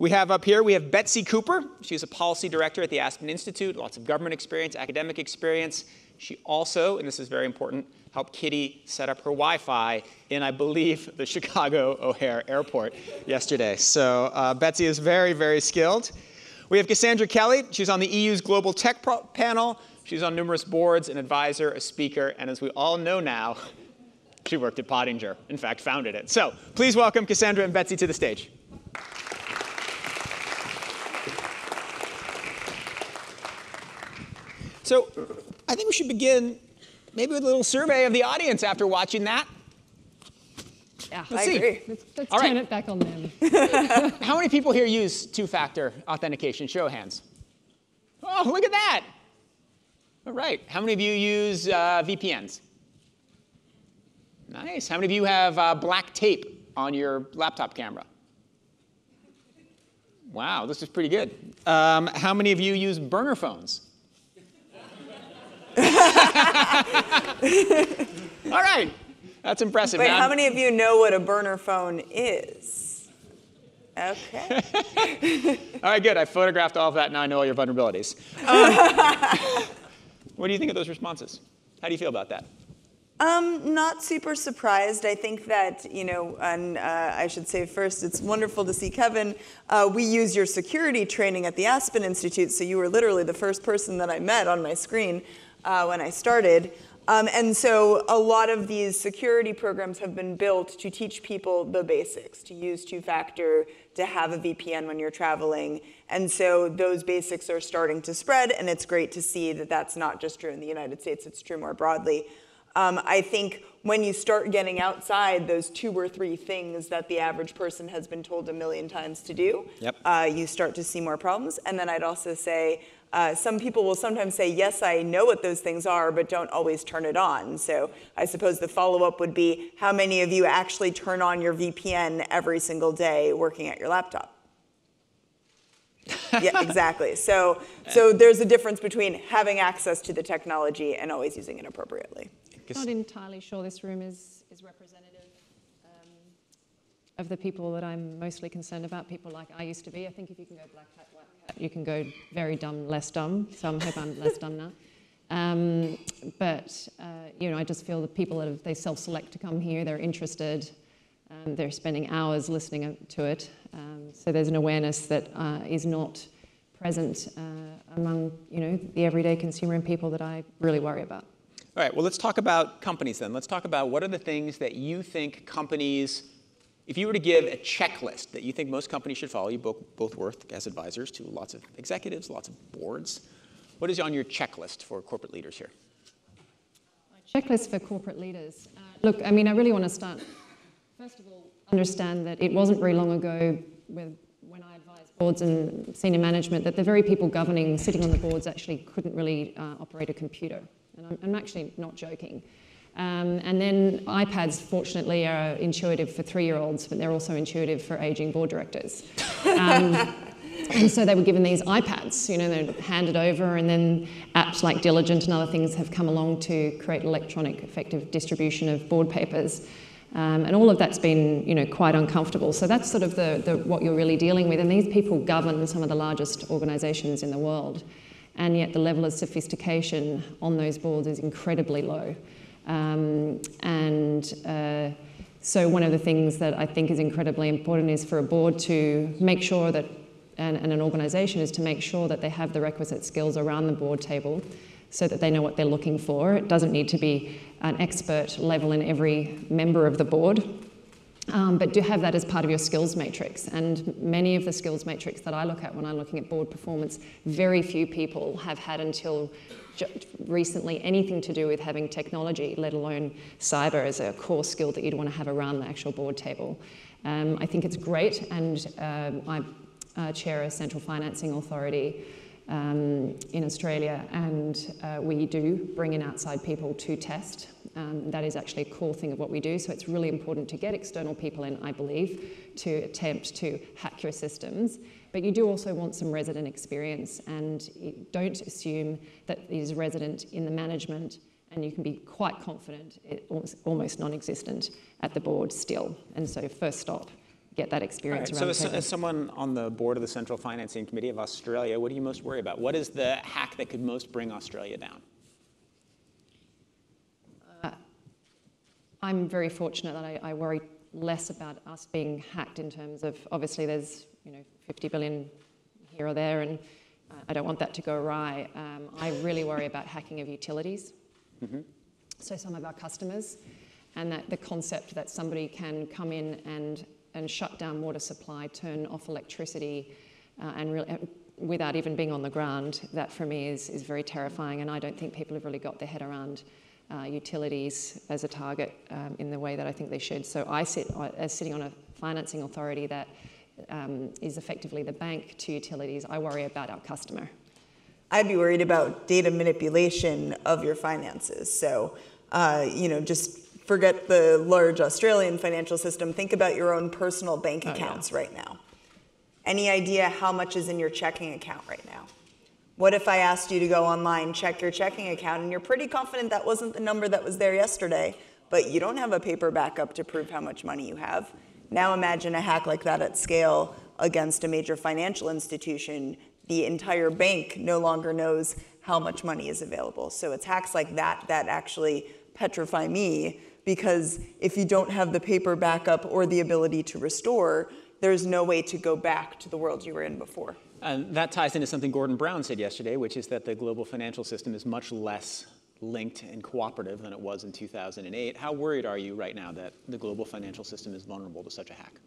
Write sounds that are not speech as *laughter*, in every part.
We have up here, we have Betsy Cooper. She's a policy director at the Aspen Institute, lots of government experience, academic experience. She also, and this is very important, helped Kitty set up her Wi-Fi in, I believe, the *laughs* Chicago O'Hare Airport yesterday. So uh, Betsy is very, very skilled. We have Cassandra Kelly. She's on the EU's Global Tech panel. She's on numerous boards, an advisor, a speaker, and as we all know now, *laughs* she worked at Pottinger, in fact, founded it. So please welcome Cassandra and Betsy to the stage. So I think we should begin maybe with a little survey of the audience after watching that. Yeah, let's I see. agree. Let's, let's turn right. it back on them. *laughs* *laughs* How many people here use two-factor authentication? Show of hands. Oh, look at that. All right. How many of you use uh, VPNs? Nice. How many of you have uh, black tape on your laptop camera? Wow, this is pretty good. Um, how many of you use burner phones? *laughs* All right, that's impressive. Wait, how many of you know what a burner phone is? Okay. *laughs* all right, good. I photographed all of that. Now I know all your vulnerabilities. Um, *laughs* what do you think of those responses? How do you feel about that? Um, not super surprised. I think that, you know, and uh, I should say first, it's wonderful to see Kevin. Uh, we use your security training at the Aspen Institute, so you were literally the first person that I met on my screen uh, when I started. Um, and so a lot of these security programs have been built to teach people the basics, to use two-factor, to have a VPN when you're traveling. And so those basics are starting to spread, and it's great to see that that's not just true in the United States, it's true more broadly. Um, I think when you start getting outside those two or three things that the average person has been told a million times to do, yep. uh, you start to see more problems. And then I'd also say uh, some people will sometimes say, yes, I know what those things are, but don't always turn it on. So I suppose the follow-up would be, how many of you actually turn on your VPN every single day working at your laptop? *laughs* yeah, exactly. So, so there's a difference between having access to the technology and always using it appropriately. I'm not entirely sure this room is, is representative of the people that I'm mostly concerned about, people like I used to be. I think if you can go black hat, white hat, you can go very dumb, less dumb. So I hope I'm less dumb now. Um, but uh, you know, I just feel the people that have, they self-select to come here, they're interested, um, they're spending hours listening to it. Um, so there's an awareness that uh, is not present uh, among you know the everyday consumer and people that I really worry about. All right. Well, let's talk about companies then. Let's talk about what are the things that you think companies if you were to give a checklist that you think most companies should follow, you both, both work as advisors to lots of executives, lots of boards. What is on your checklist for corporate leaders here? Checklist for corporate leaders. Uh, look, I mean, I really want to start, first of all, understand that it wasn't very long ago with, when I advised boards and senior management that the very people governing, sitting on the boards actually couldn't really uh, operate a computer. And I'm, I'm actually not joking. Um, and then iPads, fortunately, are intuitive for three-year-olds, but they're also intuitive for aging board directors. Um, *laughs* and so they were given these iPads, you know, they're handed over, and then apps like Diligent and other things have come along to create electronic effective distribution of board papers. Um, and all of that's been, you know, quite uncomfortable. So that's sort of the, the, what you're really dealing with. And these people govern some of the largest organisations in the world. And yet the level of sophistication on those boards is incredibly low. Um, and uh, so one of the things that I think is incredibly important is for a board to make sure that, and, and an organisation is to make sure that they have the requisite skills around the board table so that they know what they're looking for. It doesn't need to be an expert level in every member of the board, um, but do have that as part of your skills matrix. And many of the skills matrix that I look at when I'm looking at board performance, very few people have had until recently anything to do with having technology, let alone cyber as a core skill that you'd want to have around the actual board table. Um, I think it's great, and um, I uh, chair a central financing authority um, in Australia, and uh, we do bring in outside people to test. Um, that is actually a core thing of what we do, so it's really important to get external people in, I believe, to attempt to hack your systems. But you do also want some resident experience and don't assume that it is resident in the management and you can be quite confident almost non-existent at the board still. And so first stop, get that experience Right, around so as, as someone on the board of the Central Financing Committee of Australia, what do you most worry about? What is the hack that could most bring Australia down? I'm very fortunate that I, I worry less about us being hacked in terms of obviously there's you know 50 billion here or there, and uh, I don't want that to go awry. Um, I really worry about hacking of utilities. So some of our customers, and that the concept that somebody can come in and and shut down water supply, turn off electricity, uh, and Without even being on the ground, that for me is, is very terrifying, and I don't think people have really got their head around uh, utilities as a target um, in the way that I think they should. So I sit as sitting on a financing authority that um, is effectively the bank to utilities. I worry about our customer. I'd be worried about data manipulation of your finances. So, uh, you know, just forget the large Australian financial system. Think about your own personal bank Oh, yeah. accounts right now. Any idea how much is in your checking account right now? What if I asked you to go online, check your checking account, and you're pretty confident that wasn't the number that was there yesterday, but you don't have a paper backup to prove how much money you have? Now imagine a hack like that at scale against a major financial institution. The entire bank no longer knows how much money is available. So it's hacks like that that actually petrify me because if you don't have the paper backup or the ability to restore, there's no way to go back to the world you were in before. And that ties into something Gordon Brown said yesterday, which is that the global financial system is much less linked and cooperative than it was in 2008. How worried are you right now that the global financial system is vulnerable to such a hack?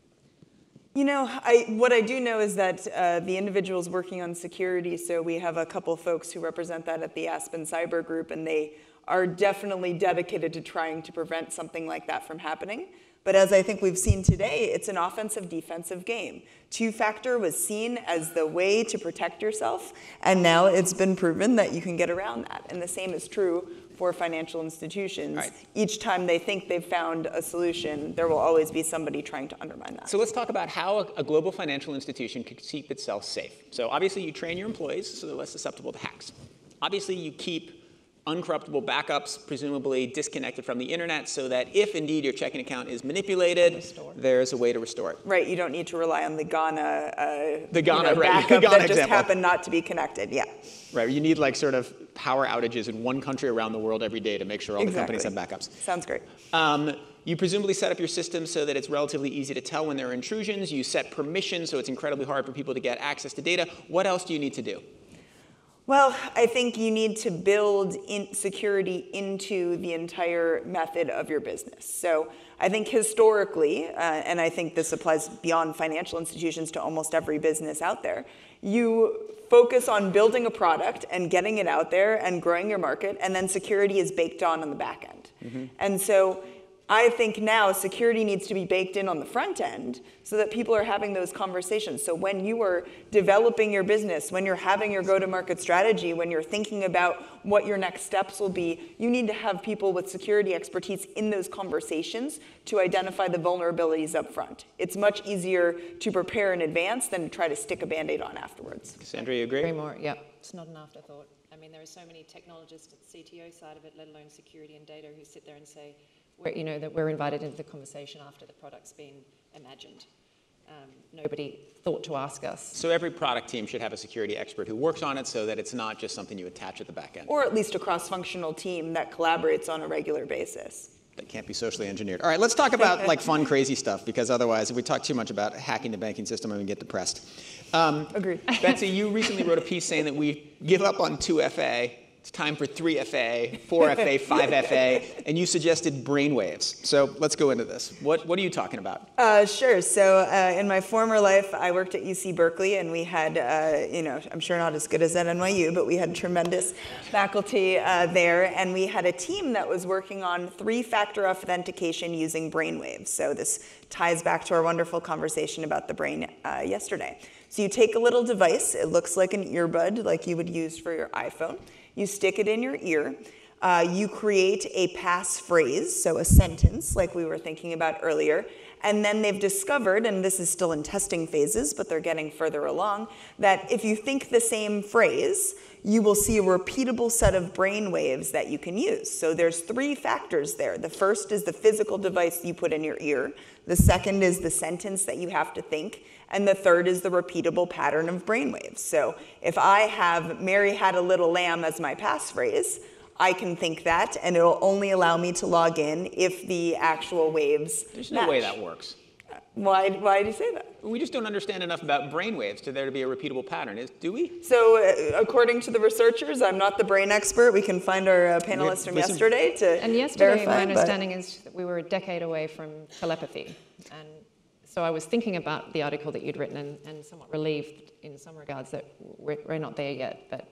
You know, I, what I do know is that uh, the individuals working on security, so we have a couple folks who represent that at the Aspen Cyber Group, and they are definitely dedicated to trying to prevent something like that from happening. But as I think we've seen today, it's an offensive defensive game. Two factor was seen as the way to protect yourself, and now it's been proven that you can get around that. And the same is true for financial institutions. Right. Each time they think they've found a solution, there will always be somebody trying to undermine that. So let's talk about how a, a global financial institution can keep itself safe. So obviously you train your employees so they're less susceptible to hacks. Obviously you keep uncorruptible backups, presumably disconnected from the internet, so that if indeed your checking account is manipulated, Restore. there's a way to restore it. Right, you don't need to rely on the Ghana, uh, The Ghana, you know, right, backup Ghana that just example. happened not to be connected. Yeah, Right, you need like sort of power outages in one country around the world every day to make sure all the companies have backups. Sounds great. Um, you presumably set up your system so that it's relatively easy to tell when there are intrusions. You set permissions so it's incredibly hard for people to get access to data. What else do you need to do? Well, I think you need to build in security into the entire method of your business. So I think historically, uh, and I think this applies beyond financial institutions to almost every business out there, you focus on building a product and getting it out there and growing your market, and then security is baked on on the back end. And so I think now security needs to be baked in on the front end so that people are having those conversations. So when you are developing your business, when you're having your go to market strategy, when you're thinking about what your next steps will be, you need to have people with security expertise in those conversations to identify the vulnerabilities up front. It's much easier to prepare in advance than to try to stick a band aid on afterwards. Cassandra, you agree? Very more, yeah. It's not an afterthought. I mean, there are so many technologists at the CTO side of it, let alone security and data, who sit there and say, we're, you know, that we're invited into the conversation after the product's been imagined. Um, nobody thought to ask us. So every product team should have a security expert who works on it so that it's not just something you attach at the back end. Or at least a cross functional team that collaborates on a regular basis. that can't be socially engineered. All right, let's talk about like fun, crazy stuff because otherwise, if we talk too much about hacking the banking system, I'm gonna get depressed. Um, Agreed. Betsy, you recently wrote a piece saying that we give up on 2FA. It's time for 3FA, 4FA, 5FA, and you suggested brainwaves. So let's go into this. What, what are you talking about? Uh, sure. So uh, in my former life, I worked at UC Berkeley, and we had, uh, you know, I'm sure not as good as at NYU, but we had tremendous faculty uh, there, and we had a team that was working on three-factor authentication using brainwaves. So this ties back to our wonderful conversation about the brain uh, yesterday. So you take a little device. It looks like an earbud, like you would use for your iPhone. You stick it in your ear. Uh, you create a passphrase, so a sentence, like we were thinking about earlier. And then they've discovered, and this is still in testing phases, but they're getting further along, that if you think the same phrase, you will see a repeatable set of brain waves that you can use. So there's three factors there. The first is the physical device you put in your ear. The second is the sentence that you have to think. And the third is the repeatable pattern of brainwaves. So if I have Mary had a little lamb as my passphrase, I can think that, and it'll only allow me to log in if the actual waves. There's no way that works. Why, why do you say that? We just don't understand enough about brain waves to there to be a repeatable pattern. Is, do we? So, uh, according to the researchers, I'm not the brain expert. We can find our uh, panelists from listen- yesterday to And yesterday, verify. my but- understanding is that we were a decade away from telepathy. And so I was thinking about the article that you'd written and, and somewhat relieved in some regards that we're, we're not there yet. But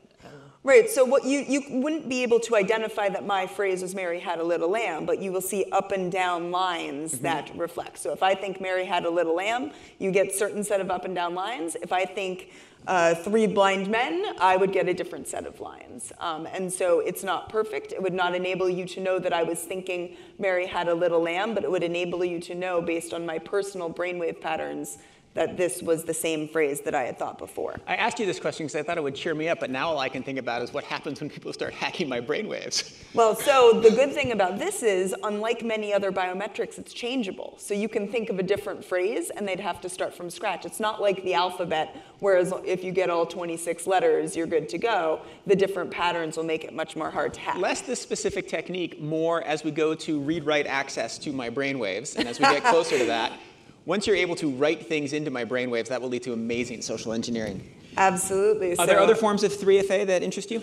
Right. So what you you wouldn't be able to identify that my phrase was Mary had a little lamb, but you will see up and down lines Mm-hmm. that reflect. So if I think Mary had a little lamb, you get certain set of up and down lines. If I think uh, three blind men, I would get a different set of lines. Um, and so it's not perfect. It would not enable you to know that I was thinking Mary had a little lamb, but it would enable you to know based on my personal brainwave patterns that this was the same phrase that I had thought before. I asked you this question because I thought it would cheer me up, but now all I can think about is what happens when people start hacking my brainwaves. *laughs* Well, so the good thing about this is, unlike many other biometrics, it's changeable. So you can think of a different phrase and they'd have to start from scratch. It's not like the alphabet, whereas if you get all 26 letters, you're good to go. The different patterns will make it much more hard to hack. Less this specific technique, more as we go to read-write access to my brainwaves, and as we get closer to that, *laughs* once you're able to write things into my brainwaves, that will lead to amazing social engineering. Absolutely. Are there So- other forms of 3FA that interest you?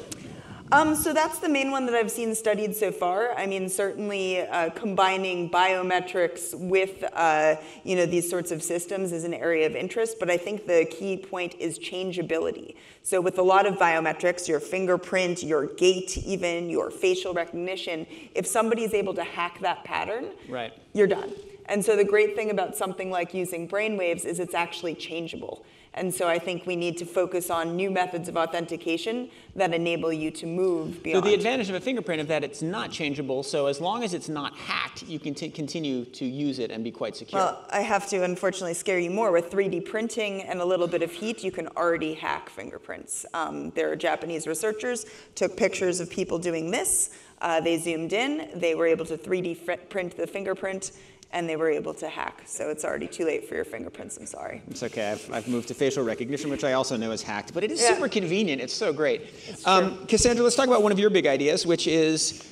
Um, so that's the main one that I've seen studied so far. I mean, certainly uh, combining biometrics with uh, you know these sorts of systems is an area of interest. But I think the key point is changeability. So with a lot of biometrics, your fingerprint, your gait, even your facial recognition, if somebody is able to hack that pattern, Right. you're done. And so the great thing about something like using brainwaves is it's actually changeable. And so I think we need to focus on new methods of authentication that enable you to move So beyond. the advantage of a fingerprint is that it's not changeable, so as long as it's not hacked, you can t- continue to use it and be quite secure. well, I have to unfortunately scare you more. With 3D printing and a little bit of heat, you can already hack fingerprints. Um, there are Japanese researchers took pictures of people doing this. Uh, they zoomed in. They were able to 3D print the fingerprint, and they were able to hack. So it's already too late for your fingerprints. I'm sorry. It's okay. I've, I've moved to facial recognition, which I also know is hacked, but it is Yeah. super convenient. It's so great. Um, Cassandra, let's talk about one of your big ideas, which is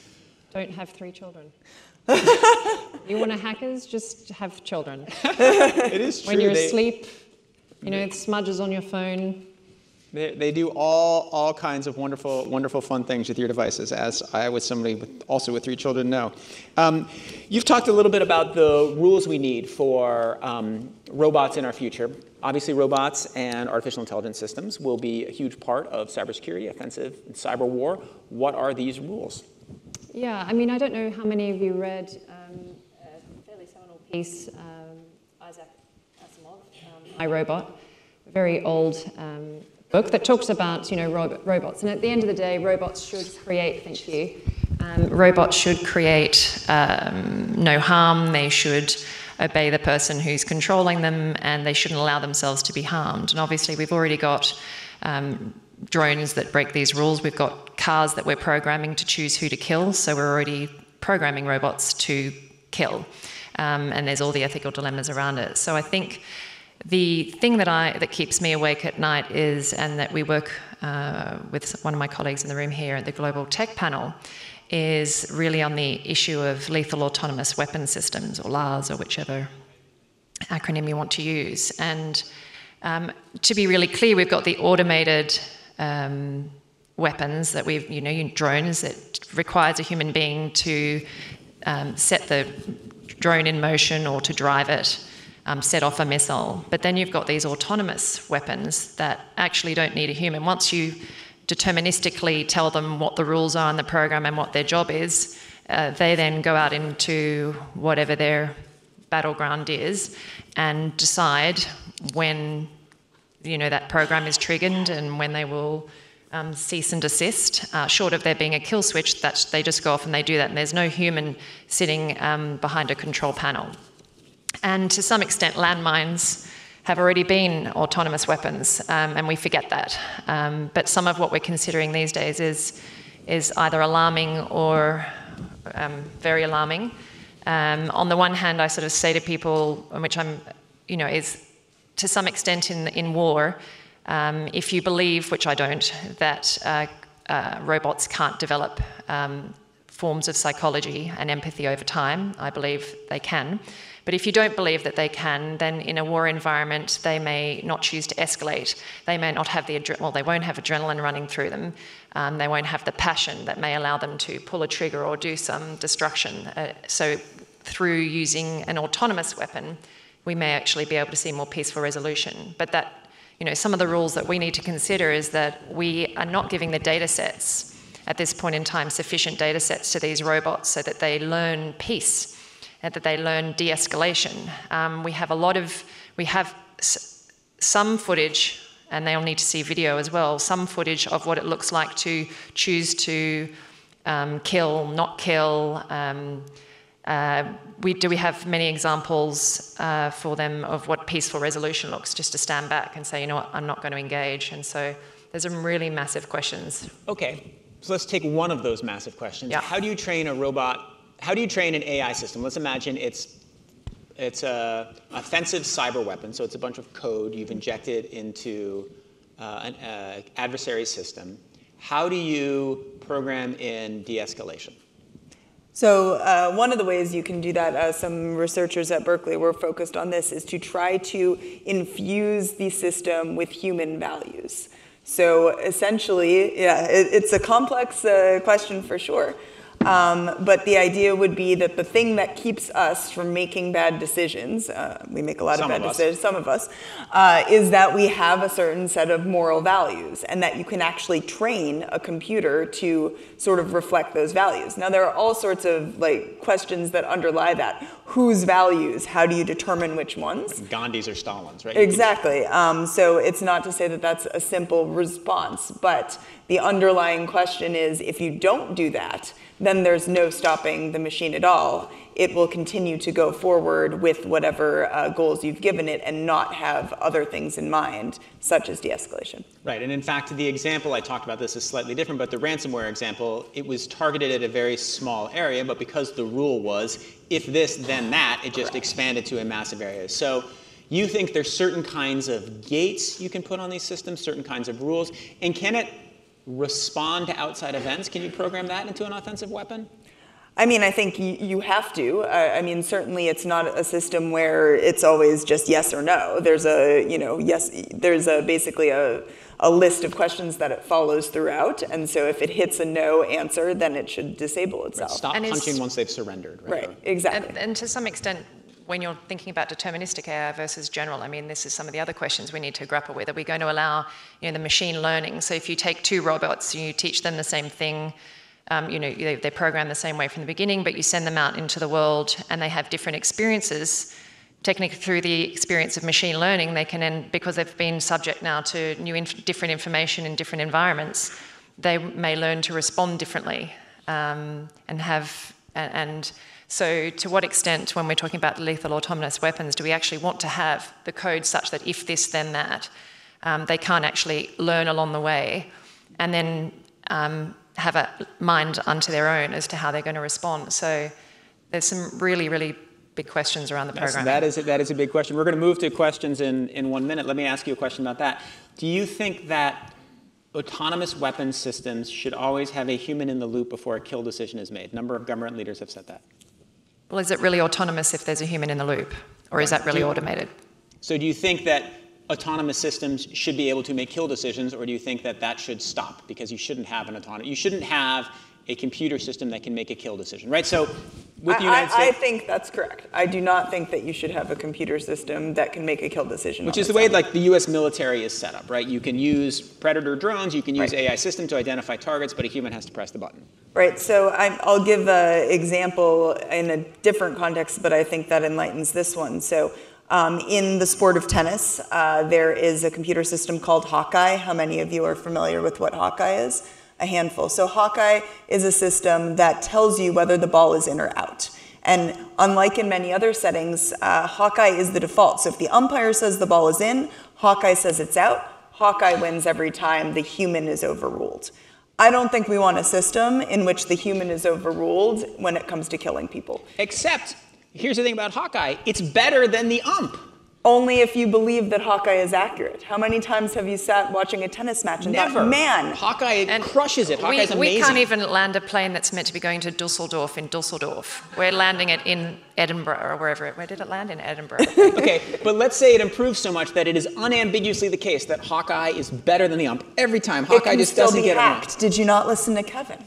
don't have three children. *laughs* you want to hackers? Just have children. *laughs* it is true. When you're they, asleep, you know, smudges on your phone. They, they do all, all kinds of wonderful, wonderful, fun things with your devices, as I, with somebody with, also with three children, know. Um, you've talked a little bit about the rules we need for um, robots in our future. Obviously, robots and artificial intelligence systems will be a huge part of cybersecurity, offensive, and cyber war. What are these rules? Yeah, I mean, I don't know how many of you read um, a fairly seminal piece, um, Isaac Asimov, um, I, Robot, a very old um, book that talks about, you know, ro- robots. And at the end of the day, robots should create, thank you, um, robots should create um, no harm, they should obey the person who's controlling them, and they shouldn't allow themselves to be harmed. And obviously, we've already got um, drones that break these rules. We've got cars that we're programming to choose who to kill, so we're already programming robots to kill. Um, and there's all the ethical dilemmas around it. So I think the thing that I that keeps me awake at night is, and that we work uh, with one of my colleagues in the room here at the Global Tech Panel, is really on the issue of lethal autonomous weapon systems, or LAWS, or whichever acronym you want to use. And um, to be really clear, we've got the automated um, weapons that we've, you know, drones that requires a human being to um, set the drone in motion or to drive it, um, set off a missile. But then you've got these autonomous weapons that actually don't need a human. Once you deterministically tell them what the rules are in the program and what their job is, uh, they then go out into whatever their battleground is and decide when you know that program is triggered and when they will um, cease and desist, uh, short of there being a kill switch, that they just go off and they do that, and there's no human sitting um, behind a control panel. And to some extent, landmines have already been autonomous weapons, um, and we forget that. Um, but some of what we're considering these days is, is either alarming or um, very alarming. Um, on the one hand, I sort of say to people, which I'm, you know, is to some extent in, in war, um, if you believe, which I don't, that uh, uh, robots can't develop um, forms of psychology and empathy over time, I believe they can. But if you don't believe that they can, then in a war environment, they may not choose to escalate. They may not have the adre- well, they won't have adrenaline running through them. Um, they won't have the passion that may allow them to pull a trigger or do some destruction. Uh, so, through using an autonomous weapon, we may actually be able to see more peaceful resolution. But that you know, some of the rules that we need to consider is that we are not giving the data sets at this point in time sufficient data sets to these robots so that they learn peace that they learn de-escalation. Um, we have a lot of, we have s- some footage, and they'll need to see video as well, some footage of what it looks like to choose to um, kill, not kill, um, uh, we, do we have many examples uh, for them of what peaceful resolution looks, just to stand back and say, you know what, I'm not going to engage. And so there's some really massive questions. Okay, so let's take one of those massive questions. Yeah. How do you train a robot? How do you train an AI system? Let's imagine it's it's a offensive cyber weapon, so it's a bunch of code you've injected into uh, an uh, adversary system. How do you program in de-escalation? So uh, one of the ways you can do that, uh, some researchers at Berkeley were focused on this, is to try to infuse the system with human values. So essentially, yeah, it, it's a complex uh, question for sure. Um, but the idea would be that the thing that keeps us from making bad decisions, uh, we make a lot Some of bad of decisions, some of us, uh, is that we have a certain set of moral values and that you can actually train a computer to sort of reflect those values. Now, there are all sorts of like questions that underlie that. Whose values? How do you determine which ones? Gandhi's or Stalin's, right? Exactly. Um, so it's not to say that that's a simple response, but the underlying question is if you don't do that, then there's no stopping the machine at all. It will continue to go forward with whatever uh, goals you've given it and not have other things in mind, such as de escalation. Right, and in fact, the example I talked about this is slightly different, but the ransomware example, it was targeted at a very small area, but because the rule was if this, then that, it just expanded to a massive area. So you think there's certain kinds of gates you can put on these systems, certain kinds of rules, and can it respond to outside events? Can you program that into an offensive weapon? I mean, I think you, you have to. I, I mean, certainly it's not a system where it's always just yes or no. There's a, you know, yes, there's a basically a, a list of questions that it follows throughout. And so if it hits a no answer, then it should disable itself. Stop And punching once they've surrendered, right? Right, exactly. And, and to some extent, when you're thinking about deterministic AI versus general, I mean, this is some of the other questions we need to grapple with. Are we going to allow, you know, the machine learning? So if you take two robots, you teach them the same thing, um, you know, they, they're programmed the same way from the beginning, but you send them out into the world and they have different experiences. Technically, through the experience of machine learning, they can, then, because they've been subject now to new, inf- different information in different environments, they may learn to respond differently um, and have and, and so, to what extent, when we're talking about lethal autonomous weapons, do we actually want to have the code such that if this, then that? Um, they can't actually learn along the way and then um, have a mind unto their own as to how they're going to respond. So, there's some really, really big questions around the program. that, is, that is a big question. We're going to move to questions in, in one minute. Let me ask you a question about that. Do you think that autonomous weapons systems should always have a human in the loop before a kill decision is made? A number of government leaders have said that. Well, is it really autonomous if there's a human in the loop? Or is that really you- automated? So do you think that autonomous systems should be able to make kill decisions, or do you think that that should stop because you shouldn't have an autonomous? You shouldn't have a computer system that can make a kill decision, right? So with the I, United I, I think that's correct. I do not think that you should have a computer system that can make a kill decision. which is the way like the U.S. military is set up, right? You can use predator drones, you can use Right. AI system to identify targets, but a human has to press the button. Right, so I, I'll give an example in a different context, but I think that enlightens this one. So Um, in the sport of tennis, uh, there is a computer system called Hawkeye. How many of you are familiar with what Hawkeye is? A handful. So, Hawkeye is a system that tells you whether the ball is in or out. And unlike in many other settings, uh, Hawkeye is the default. So, if the umpire says the ball is in, Hawkeye says it's out. Hawkeye wins every time the human is overruled. I don't think we want a system in which the human is overruled when it comes to killing people. Except, here's the thing about Hawkeye it's better than the ump. Only if you believe that Hawkeye is accurate. How many times have you sat watching a tennis match and Never. thought, man, Hawkeye And crushes it. we, Hawkeye's we amazing. We can't even land a plane that's meant to be going to Dusseldorf in Dusseldorf. We're landing it in Edinburgh or wherever. It, where did it land? In Edinburgh. *laughs* Okay, but let's say it improves so much that it is unambiguously the case that Hawkeye is better than the ump every time. Hawkeye just still doesn't be get hacked. Did you not listen to Kevin?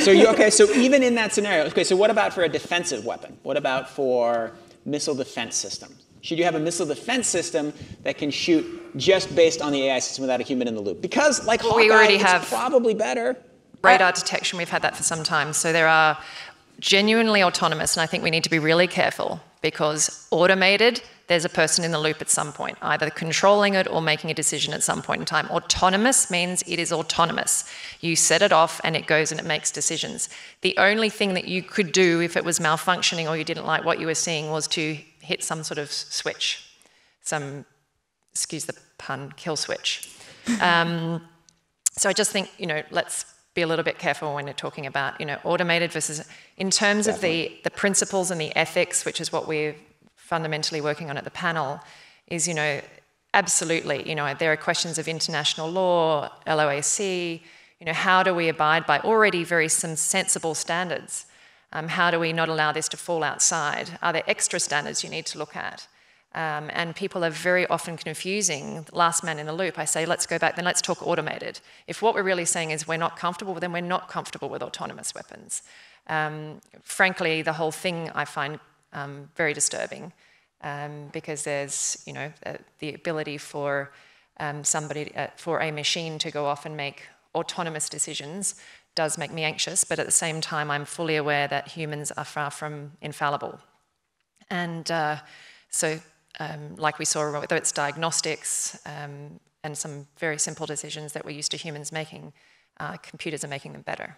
So you okay? So *laughs* even in that scenario, okay. So what about for a defensive weapon? What about for missile defense systems? Should you have a missile defense system that can shoot just based on the AI system without a human in the loop? Because like Well, Hawkeye, we already have- probably better. radar detection, we've had that for some time. So there are genuinely autonomous, and I think we need to be really careful because automated, there's a person in the loop at some point, either controlling it or making a decision at some point in time. Autonomous means it is autonomous. You set it off and it goes and it makes decisions. The only thing that you could do if it was malfunctioning or you didn't like what you were seeing was to hit some sort of switch, some, excuse the pun, kill switch. Um, so I just think, you know, let's be a little bit careful when you're talking about, you know, automated versus in terms of the, the principles and the ethics, which is what we're fundamentally working on at the panel, is, you know, absolutely, you know, there are questions of international law, LOAC, you know, how do we abide by already very some sensible standards? Um, how do we not allow this to fall outside? Are there extra standards you need to look at? Um, and people are very often confusing last man in the loop. I say, let's go back, then let's talk automated. If what we're really saying is we're not comfortable, then we're not comfortable with autonomous weapons. Um, frankly, the whole thing I find um, very disturbing um, because there's, you know, uh, the ability for um, somebody, uh, for a machine to go off and make autonomous decisions does make me anxious, but at the same time, I'm fully aware that humans are far from infallible. And uh, so, um, like we saw, whether it's diagnostics um, and some very simple decisions that we're used to humans making, uh, computers are making them better.